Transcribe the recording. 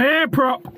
Air prop.